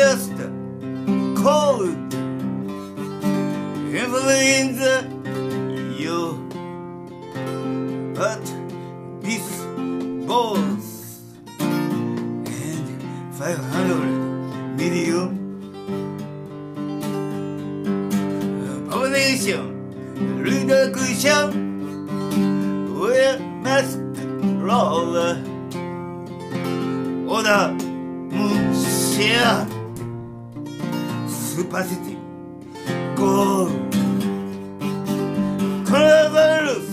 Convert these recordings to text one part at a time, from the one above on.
just cold. Influenza you but this balls and 500 million population reduction will mask roll order share capacity go coronavirus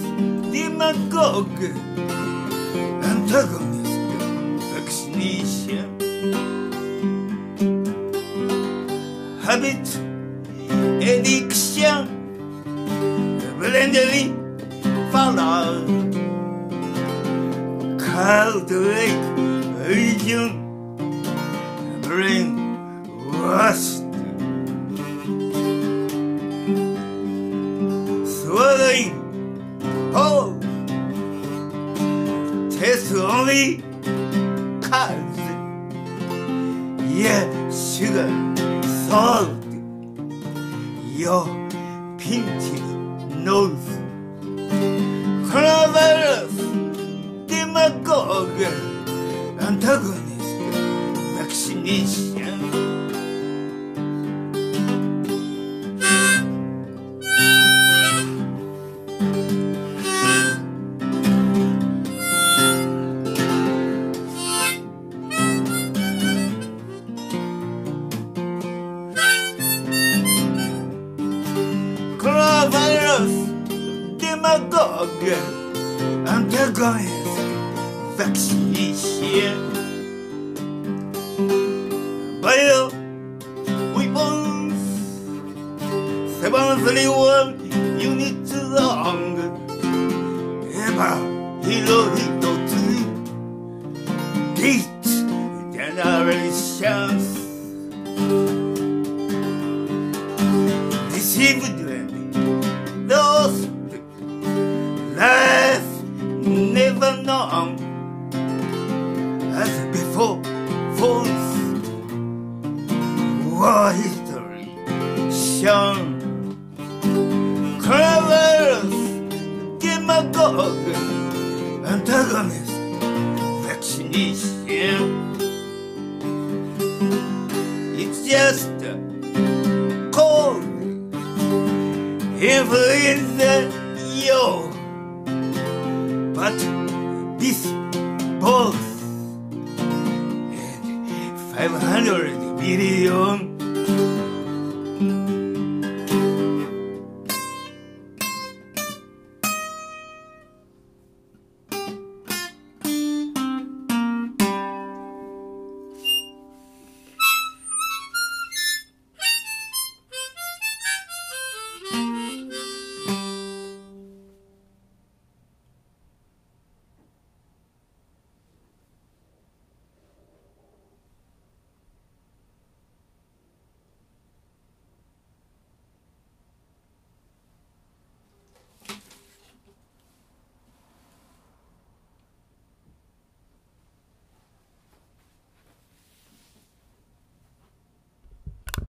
demagogue antagonist vaccination habit. Addiction blindly follow cultivate religion brain 鳥風イエスシュガーソルトよピンチノーズ。コラバルス。デマゴーグアンタゴニストバクシネーション coronavirus demagogue. Antagonist vaccination bio weapons 731 units long. Ever hero hit to gate generations. Deceived never known as before false war history shown coronavirus demagogue antagonist vaccination. It's just cold influenza yo but this both and 500 million